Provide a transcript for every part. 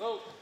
Get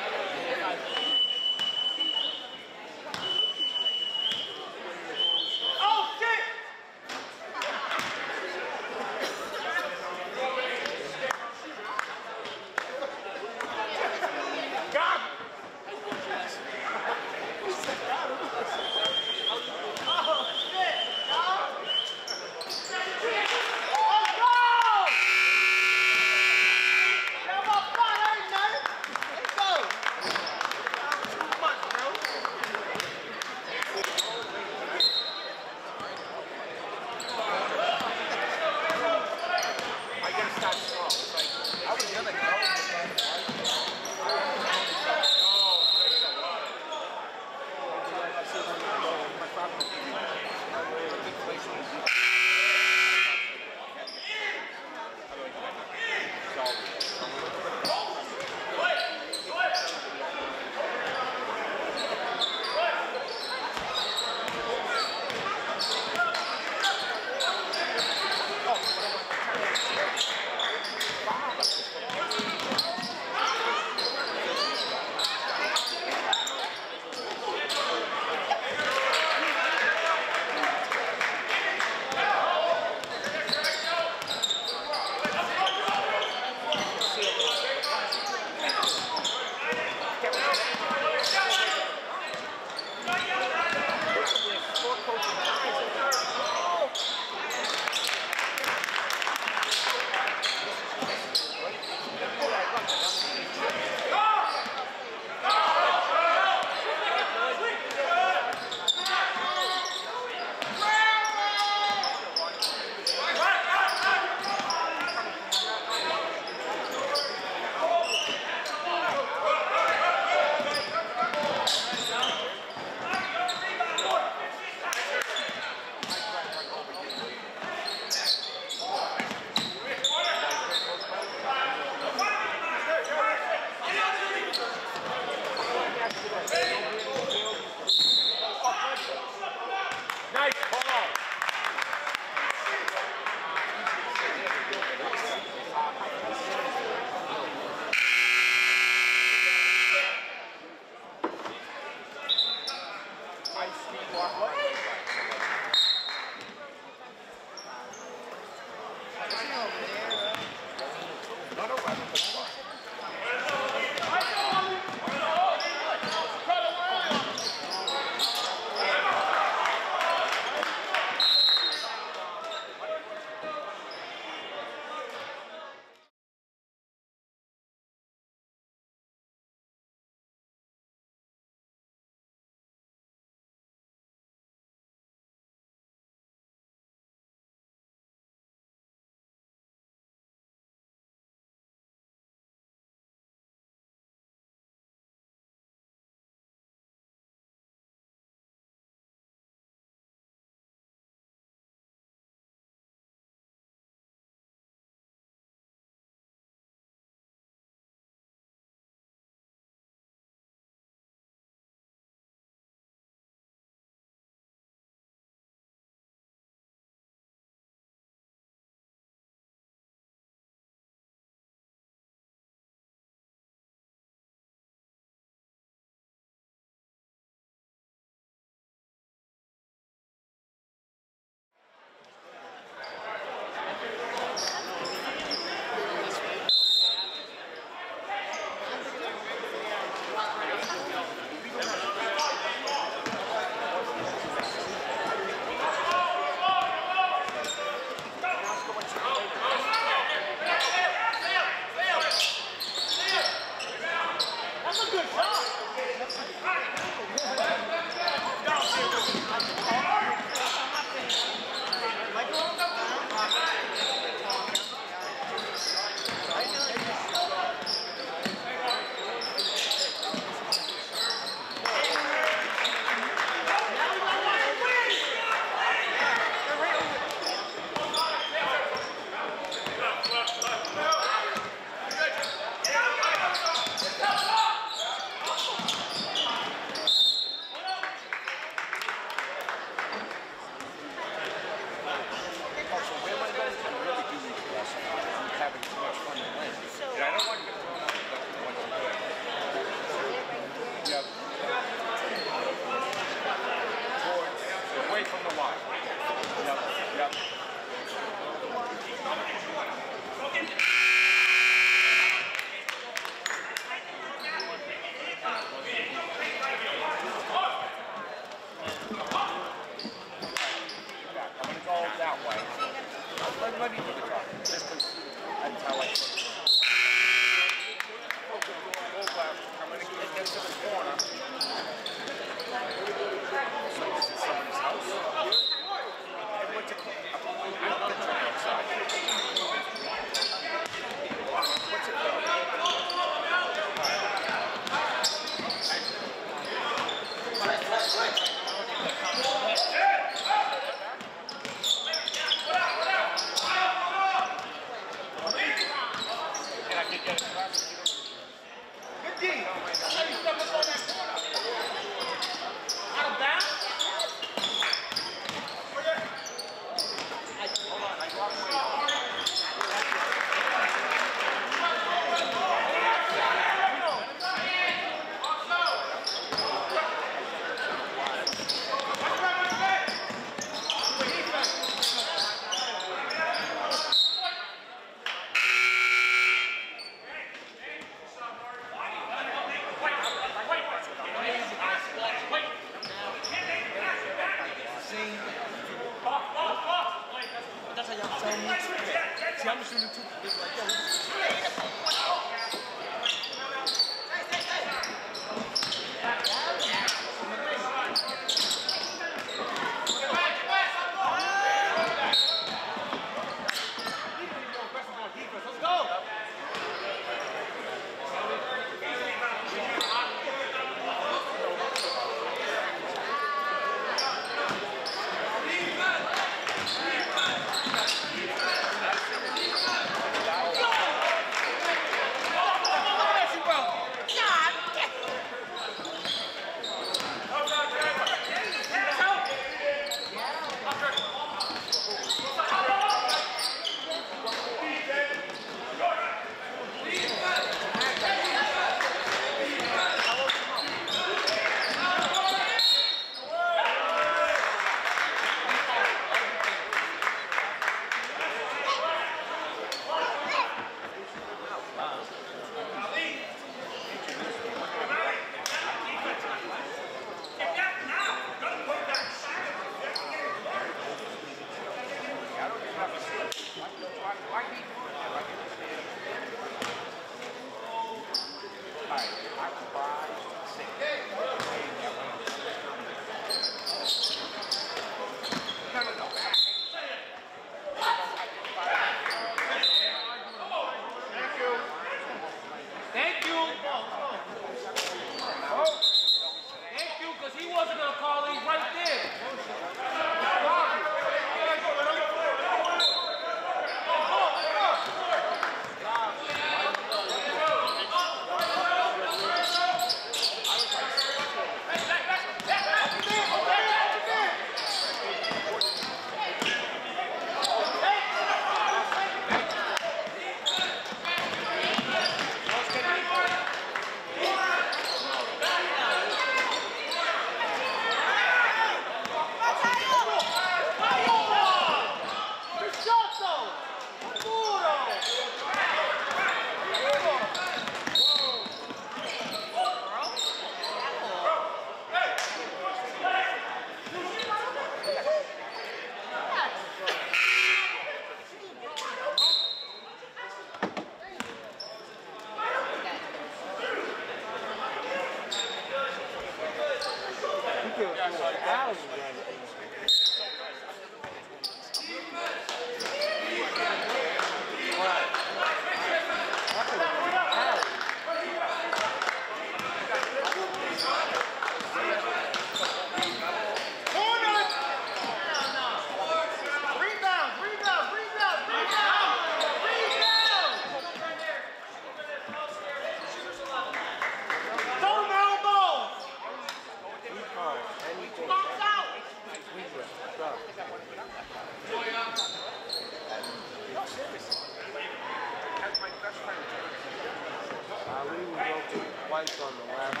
spikes on the left.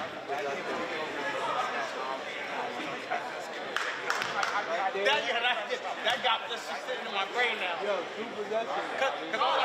That, that got this sitting in my brain now. Yo, two possessions.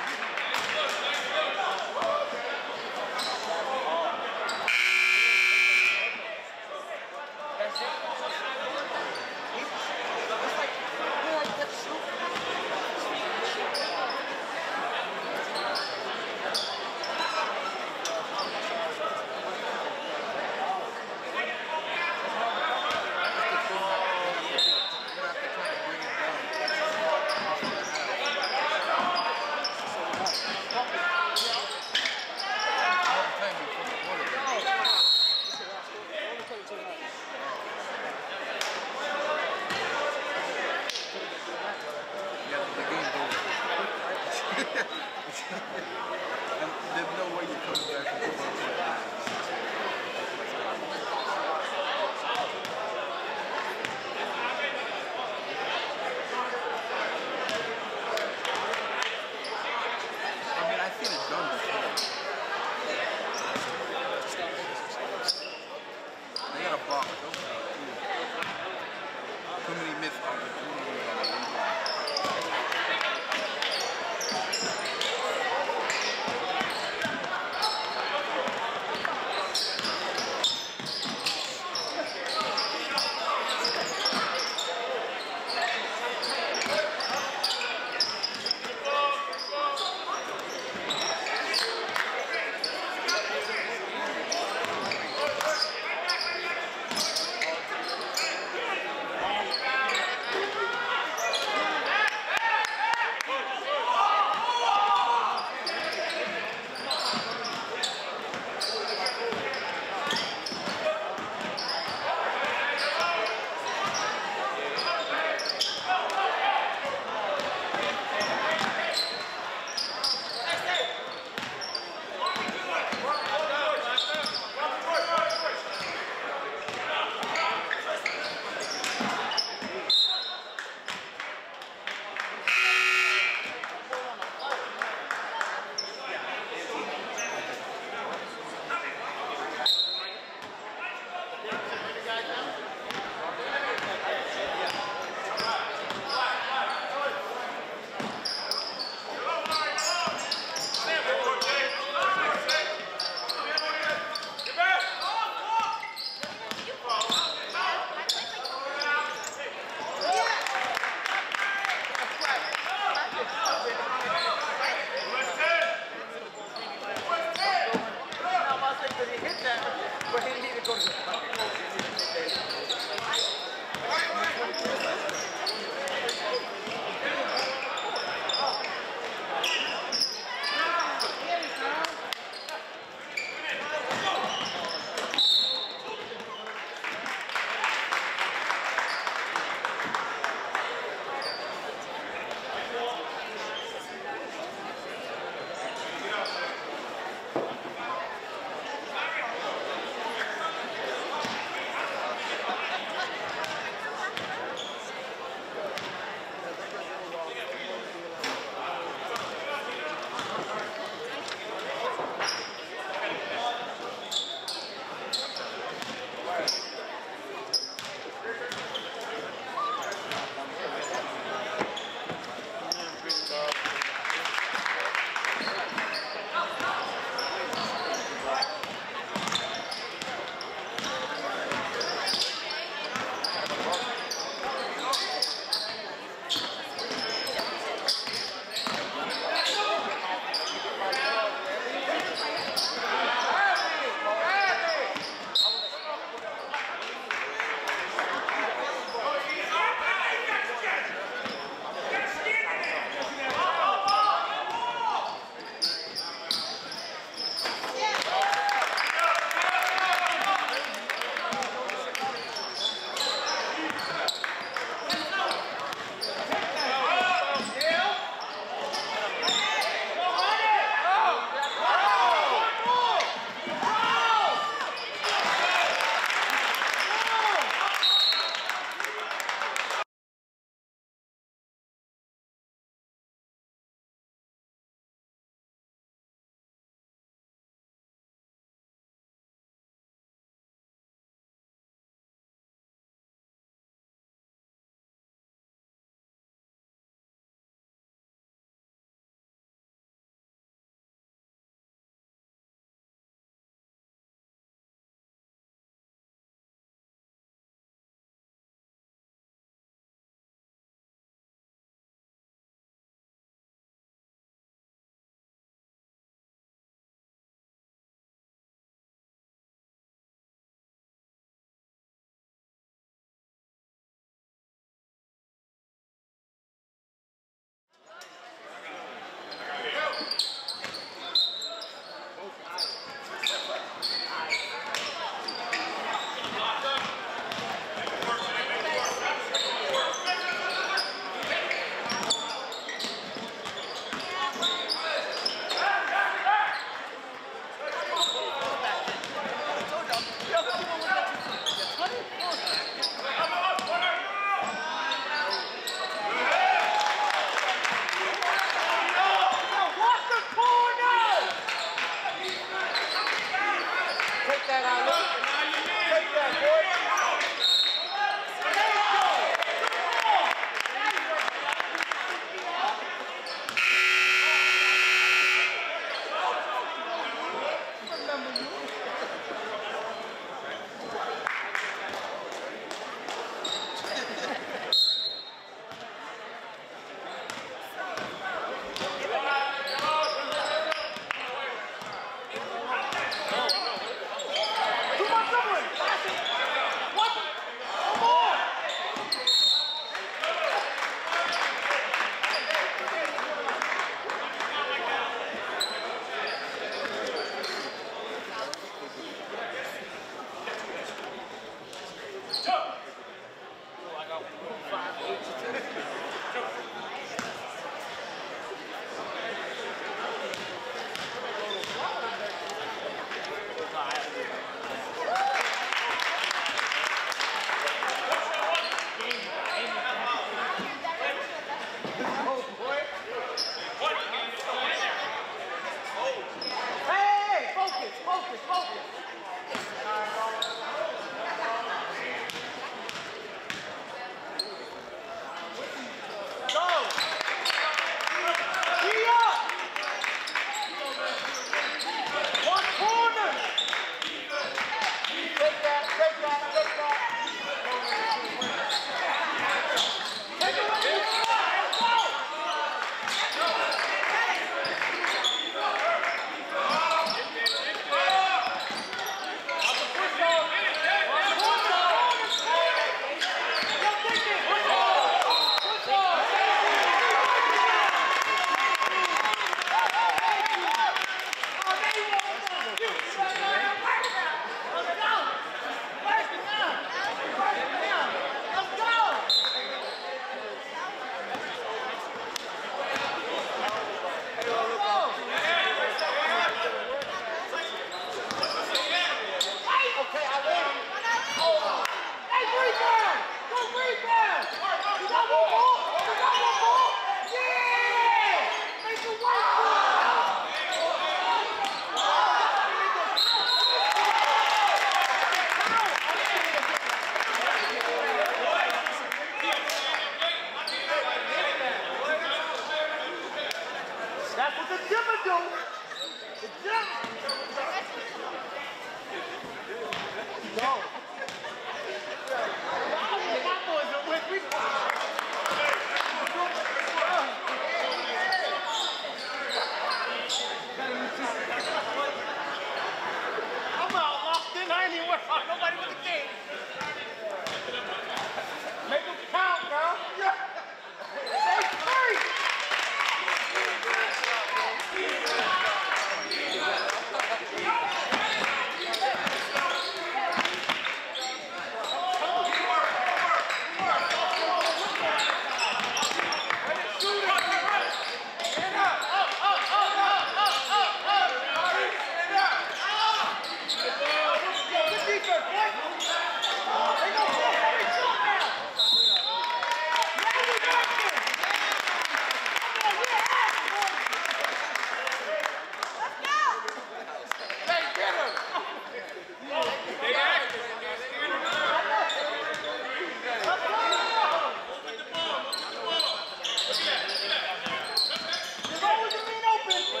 Good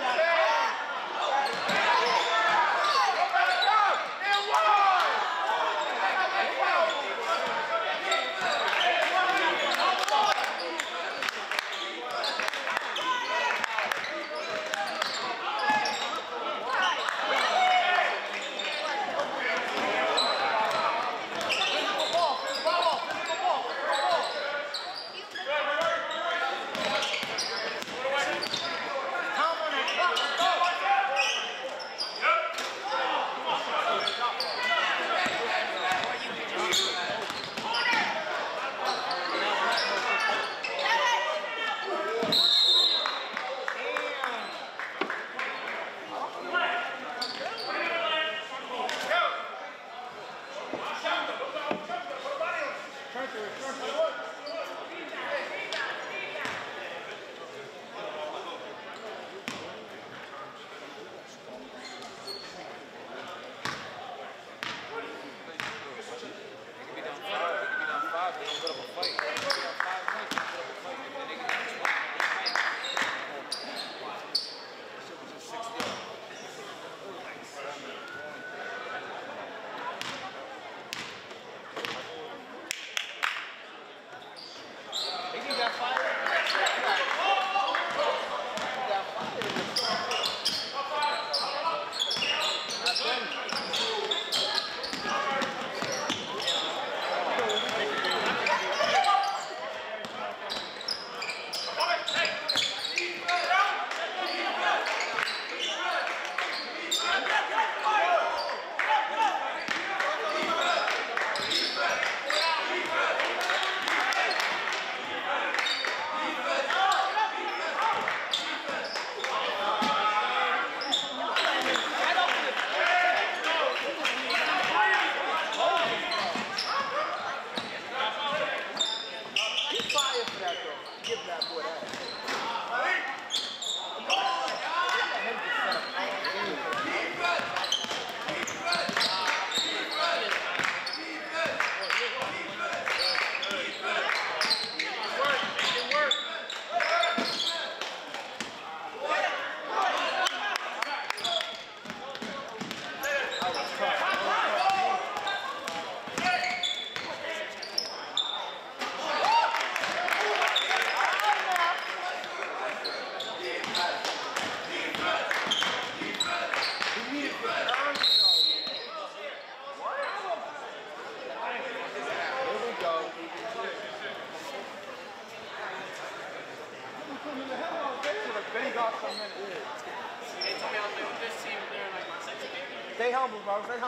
job.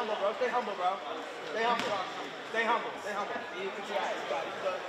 humble, bro. Stay humble, bro. Stay humble. Stay humble. Stay humble. Stay humble.